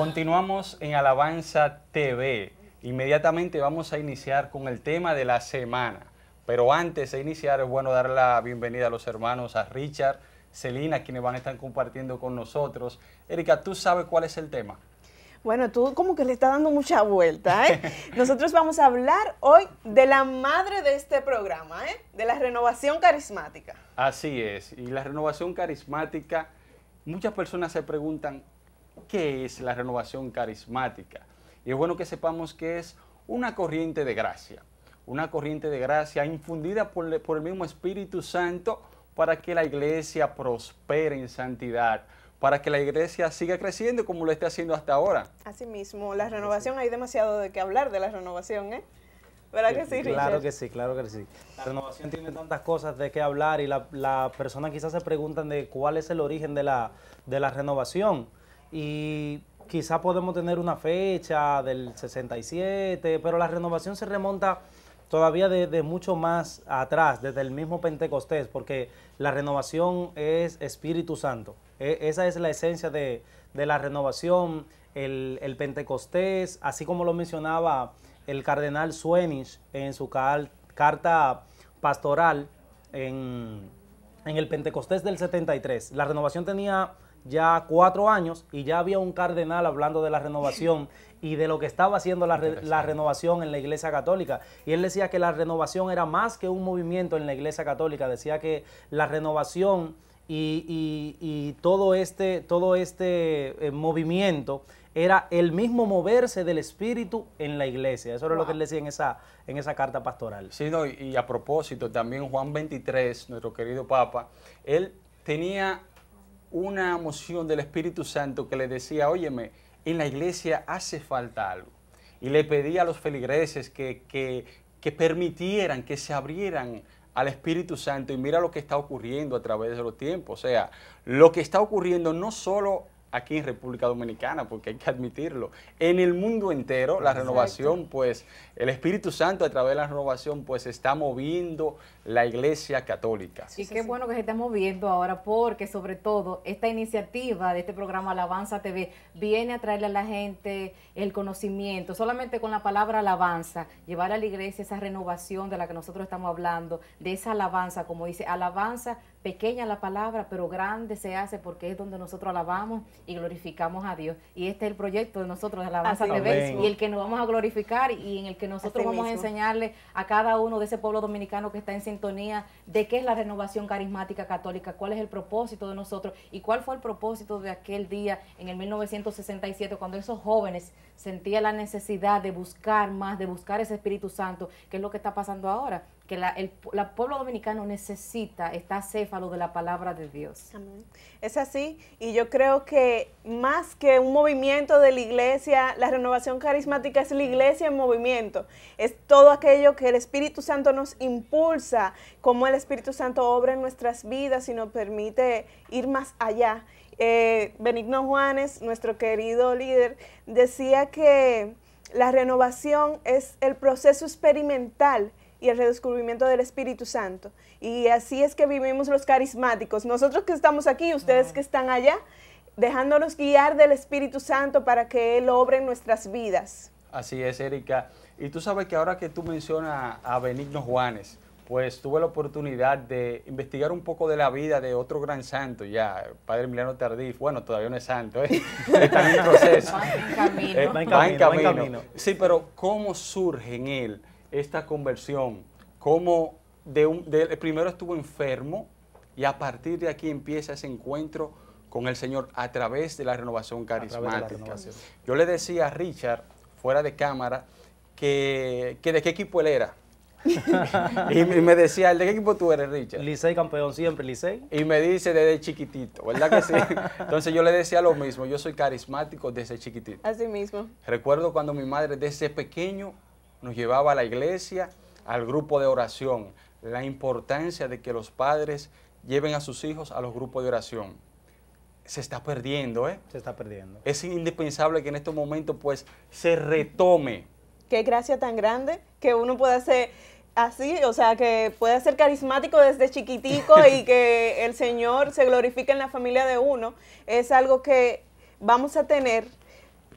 Continuamos en Alabanza TV. Inmediatamente vamos a iniciar con el tema de la semana. Pero antes de iniciar es bueno dar la bienvenida a los hermanos, a Richard, Celina, quienes van a estar compartiendo con nosotros. Erika, ¿tú sabes cuál es el tema? Bueno, tú como que le estás dando mucha vuelta, ¿eh? Nosotros vamos a hablar hoy de la madre de este programa, ¿eh? De la renovación carismática. Así es, y la renovación carismática, muchas personas se preguntan, ¿qué es la renovación carismática? Y es bueno que sepamos que es una corriente de gracia, una corriente de gracia infundida por, por el mismo Espíritu Santo para que la iglesia prospere en santidad, para que la iglesia siga creciendo como lo esté haciendo hasta ahora. Asimismo, la renovación, hay demasiado de qué hablar de la renovación, ¿eh? ¿Verdad que sí, Richard? Claro que sí, claro que sí. La renovación tiene tantas cosas de qué hablar y la, la persona quizás se preguntan de cuál es el origen de la, de la renovación. Y quizás podemos tener una fecha del 67, pero la renovación se remonta todavía de, mucho más atrás, desde el mismo Pentecostés, porque la renovación es Espíritu Santo. E, esa es la esencia de, de la renovación, el, el, Pentecostés, así como lo mencionaba el cardenal Suenich en su carta pastoral en, en el Pentecostés del 73. La renovación tenía ya cuatro años y ya había un cardenal hablando de la renovación y de lo que estaba haciendo la, re, la, renovación en la Iglesia Católica. Y él decía que la renovación era más que un movimiento en la Iglesia Católica, decía que la renovación y, y, y todo este, todo este eh, movimiento era el mismo moverse del Espíritu en la iglesia. Eso era wow. lo que él decía en esa, en esa carta pastoral. Sí, no, y, y a propósito, también Juan 23, nuestro querido Papa, él tenía una moción del Espíritu Santo que le decía, óyeme, en la iglesia hace falta algo. Y le pedía a los feligreses que, que, que, permitieran, que se abrieran al Espíritu Santo. Y mira lo que está ocurriendo a través de los tiempos. O sea, lo que está ocurriendo no solo aquí en República Dominicana, porque hay que admitirlo. En el mundo entero, la renovación, pues, el Espíritu Santo a través de la renovación, pues, está moviendo la Iglesia Católica. Y qué bueno que se está moviendo ahora, porque sobre todo esta iniciativa de este programa Alabanza TV viene a traerle a la gente el conocimiento, solamente con la palabra alabanza, llevar a la iglesia esa renovación de la que nosotros estamos hablando, de esa alabanza, como dice, alabanza, pequeña la palabra, pero grande se hace porque es donde nosotros alabamos y glorificamos a Dios. Y este es el proyecto de nosotros de Alabanza Así TV y el que nos vamos a glorificar y en el que nosotros Así vamos a enseñarle a cada uno de ese pueblo dominicano que está en sintonía de qué es la renovación carismática católica, cuál es el propósito de nosotros y cuál fue el propósito de aquel día en el 1967 cuando esos jóvenes sentían la necesidad de buscar más, de buscar ese Espíritu Santo, que es lo que está pasando ahora, que la, el la pueblo dominicano necesita, está céfalo de la palabra de Dios. Es así, y yo creo que más que un movimiento de la iglesia, la renovación carismática es la iglesia en movimiento, es todo aquello que el Espíritu Santo nos impulsa, como el Espíritu Santo obra en nuestras vidas y nos permite ir más allá. Eh, Benigno Juanes, nuestro querido líder, decía que la renovación es el proceso experimental y el redescubrimiento del Espíritu Santo. Y así es que vivimos los carismáticos. Nosotros que estamos aquí, ustedes que están allá, dejándonos guiar del Espíritu Santo para que Él obre en nuestras vidas. Así es, Erika. Y tú sabes que ahora que tú mencionas a Benigno Juanes, pues tuve la oportunidad de investigar un poco de la vida de otro gran santo ya, Padre Emiliano Tardif. Bueno, todavía no es santo, ¿eh? está en proceso. Va en camino. Eh, Va en va en camino, va en camino. camino. Sí, pero ¿cómo surge en él esta conversión? ¿Cómo de un, de- primero estuvo enfermo y a partir de aquí empieza ese encuentro con el Señor a través de la renovación la carismática? renovación. Yo le decía a Richard, fuera de cámara, que, que de qué equipo él era. y me me decía, ¿de qué equipo tú eres, Richard? Licey campeón siempre, Licey. Y me dice desde chiquitito, ¿verdad que sí? Entonces yo le decía lo mismo, yo soy carismático desde chiquitito. Así mismo. Recuerdo cuando mi madre desde pequeño nos llevaba a la iglesia, al grupo de oración, la importancia de que los padres lleven a sus hijos a los grupos de oración. Se está perdiendo, ¿eh? Se está perdiendo. Es indispensable que en estos momentos pues se retome. Qué gracia tan grande que uno pueda ser así, o sea, que pueda ser carismático desde chiquitico y que el Señor se glorifique en la familia de uno. Es algo que vamos a tener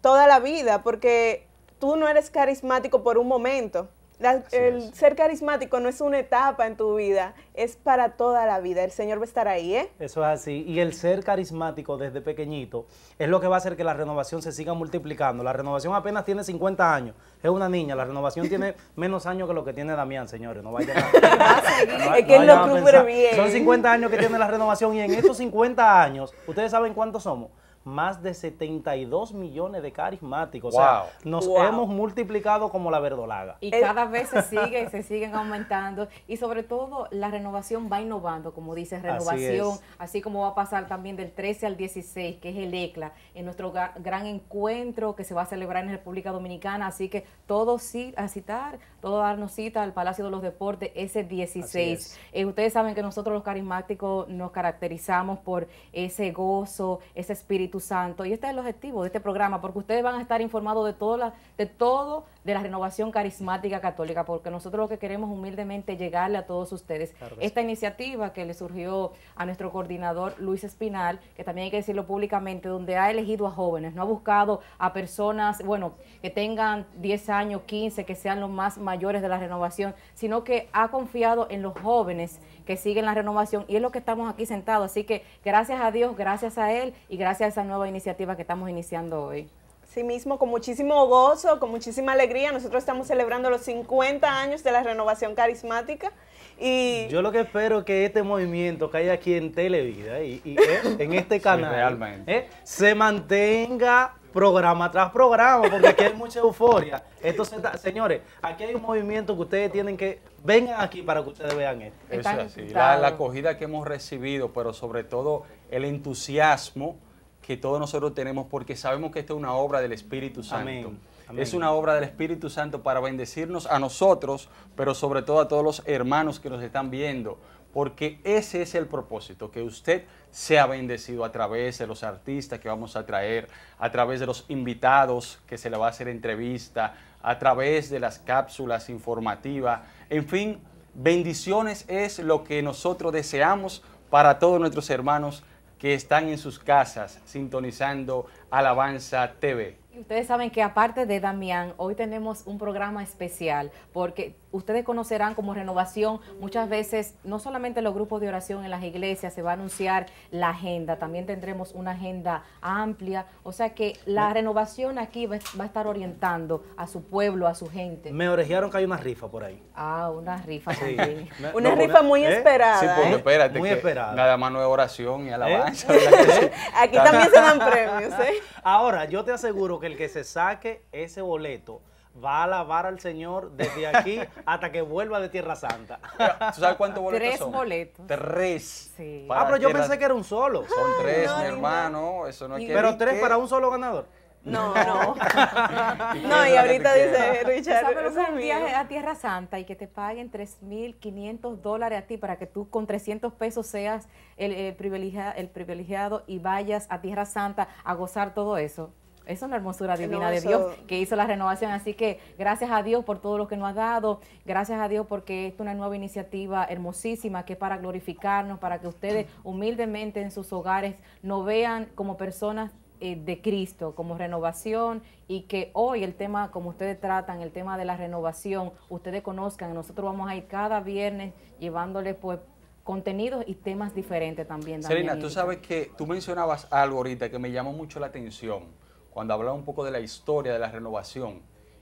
toda la vida, porque tú no eres carismático por un momento. La- el es. ser carismático no es una etapa en tu vida, es para toda la vida. El Señor va a estar ahí, ¿eh? Eso es así. Y el ser carismático desde pequeñito es lo que va a hacer que la renovación se siga multiplicando. La renovación apenas tiene 50 años. Es una niña. La renovación tiene menos años que lo que tiene Damián, señores. No vayan a, no- Es que él vayan lo bien. Son 50 años que tiene la renovación y en estos 50 años, ¿ustedes saben cuántos somos? Más de 72 millones de carismáticos. O sea, Wow. nos Wow. hemos multiplicado como la verdolaga. Y El- cada vez se sigue, se siguen aumentando y sobre todo la renovación va innovando, como dice renovación, así, como va a pasar también del 13 al 16, que es el ECLA, en nuestro gran encuentro que se va a celebrar en República Dominicana, así que todos sí, a citar, todos darnos cita al Palacio de los Deportes ese 16. es. Eh, ustedes saben que nosotros los carismáticos nos caracterizamos por ese gozo, ese Espíritu Santo. Y este es el objetivo de este programa, porque ustedes van a estar informados de todo, la, de todo de la renovación carismática católica, porque nosotros lo que queremos humildemente llegarle a todos ustedes. Claro Esta iniciativa que le surgió a nuestro coordinador Luis Espinal, que también hay que decirlo públicamente, donde ha elegido a jóvenes, no ha buscado a personas, bueno, que tengan 10 años, 15, que sean los más mayores de la renovación, sino que ha confiado en los jóvenes que siguen la renovación y es lo que estamos aquí sentados. Así que gracias a Dios, gracias a Él y gracias a esa nueva iniciativa que estamos iniciando hoy. Sí mismo, con muchísimo gozo, con muchísima alegría. Nosotros estamos celebrando los 50 años de la renovación carismática y Yo lo que espero es que este movimiento que hay aquí en Televida y, y, eh, en este canal realmente. eh, se mantenga programa tras programa, porque aquí hay mucha euforia. Esto se está- señores, aquí hay un movimiento que ustedes tienen que vengan aquí para que ustedes vean esto. Eso es así. La, la acogida que hemos recibido, pero sobre todo el entusiasmo que todos nosotros tenemos porque sabemos que esta es una obra del Espíritu Santo. Amén. Amén. Es una obra del Espíritu Santo para bendecirnos a nosotros, pero sobre todo a todos los hermanos que nos están viendo, porque ese es el propósito, que usted sea bendecido a través de los artistas que vamos a traer, a través de los invitados que se le va a hacer entrevista, a través de las cápsulas informativas, en fin, bendiciones es lo que nosotros deseamos para todos nuestros hermanos que están en sus casas sintonizando Alabanza TV. Ustedes saben que aparte de Damián, hoy tenemos un programa especial porque ustedes conocerán como renovación muchas veces, no solamente los grupos de oración en las iglesias, se va a anunciar la agenda, también tendremos una agenda amplia, o sea que la renovación aquí va, va a estar orientando a su pueblo, a su gente. Me orejearon que hay una rifa por ahí. Ah, una rifa Sí. también. Una no, rifa muy ¿eh? esperada. Sí, porque ¿eh? espérate, Muy que esperada. nada más no es oración y alabanza. ¿Eh? Aquí también se dan premios, ¿eh? Ahora, yo te aseguro que el que se saque ese boleto va a alabar al Señor desde aquí hasta que vuelva de Tierra Santa. ¿Tú sabes cuántos boletos Tres son? boletos. Tres. Sí. Para ah, pero yo Tierra- pensé que era un solo. Son tres, no, mi hermano. Eso no es que Pero tres para un solo ganador. No, no. ¿Y No, y ahorita dice Richard, sabes lo que ese es es un viaje a Tierra Santa y que te paguen 3.500 dólares a ti para que tú con 300 pesos seas el, el privilegia- el privilegiado y vayas a Tierra Santa a gozar todo eso? Es una hermosura divina No, de eso- Dios que hizo la renovación. Así que gracias a Dios por todo lo que nos ha dado. Gracias a Dios porque es una nueva iniciativa hermosísima que es para glorificarnos, para que ustedes humildemente en sus hogares nos vean como personas eh, de Cristo, como renovación y que hoy el tema, como ustedes tratan, el tema de la renovación, ustedes conozcan. Nosotros vamos a ir cada viernes llevándoles pues contenidos y temas diferentes también. Selena, tú sabes que tú mencionabas algo ahorita que me llamó mucho la atención cuando hablaba un poco de la historia de la renovación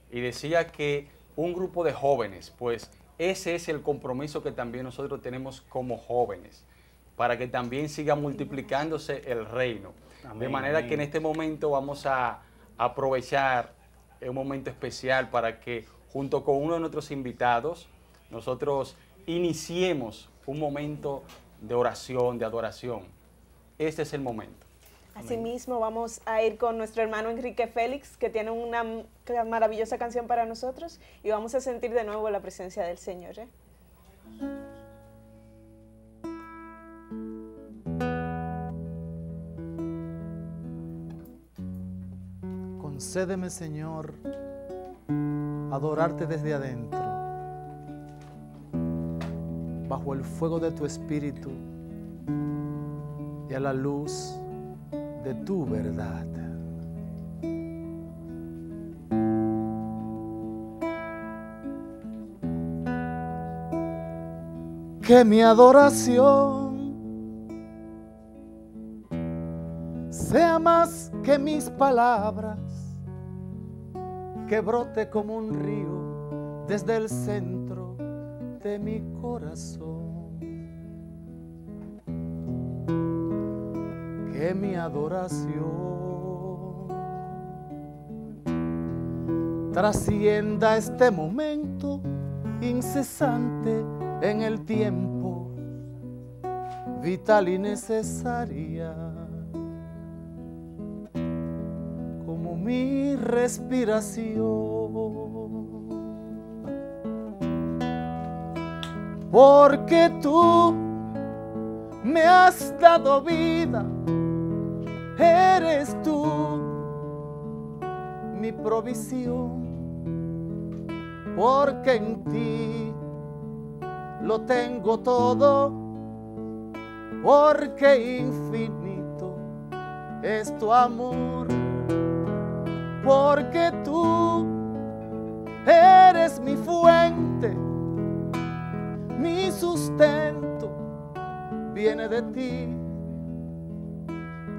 y decía que un grupo de jóvenes, pues ese es el compromiso que también nosotros tenemos como jóvenes, para que también siga multiplicándose el reino. de manera amén. que en este momento vamos a aprovechar un momento especial para que junto con uno de nuestros invitados nosotros iniciemos un momento de oración, de adoración. Este es el momento. Asimismo, vamos a ir con nuestro hermano Enrique Félix, que tiene una maravillosa canción para nosotros, y vamos a sentir de nuevo la presencia del Señor. ¿eh? Concédeme, Señor, adorarte desde adentro, bajo el fuego de tu espíritu y a la luz de tu verdad. Que mi adoración sea más que mis palabras, que brote como un río desde el centro de mi corazón. Que mi adoración. Trascienda este momento incesante en el tiempo, vital y necesaria, como mi respiración. Porque tú me has dado vida, eres tú mi provisión, porque en ti lo tengo todo, porque infinito es tu amor, porque tú eres mi fuente, mi sustento viene de ti,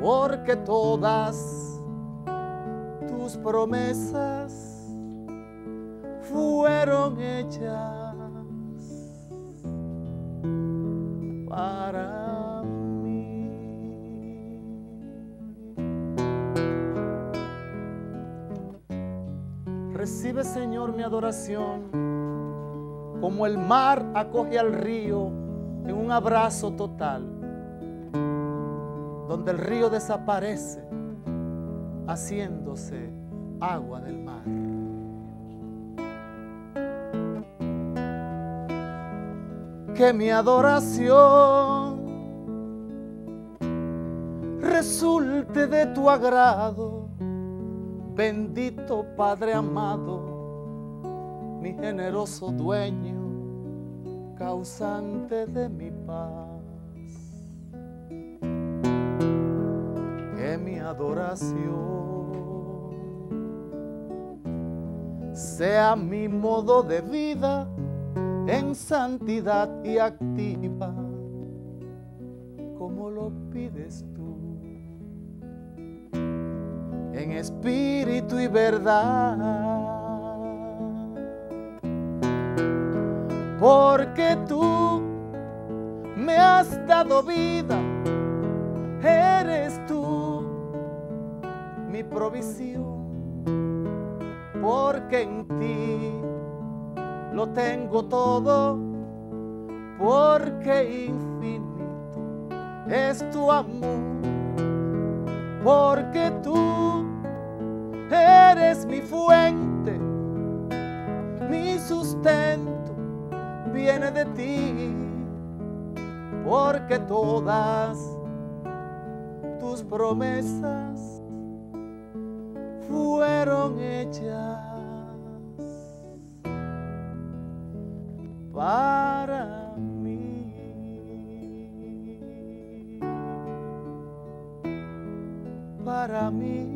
porque todas tus promesas fueron hechas para mí. Recibe, Señor, mi adoración, como el mar acoge al río en un abrazo total, donde el río desaparece, haciéndose agua del mar. que mi adoración resulte de tu agrado, bendito Padre amado, mi generoso dueño, causante de mi paz. Mi adoración sea mi modo de vida en santidad y activa, como lo pides tú, en espíritu y verdad. Porque tú me has dado vida, eres tú mi provisión, porque en ti lo tengo todo, porque infinito es tu amor, porque tú eres mi fuente, mi sustento viene de ti, porque todas tus promesas fueron hechas para mí. Para mí.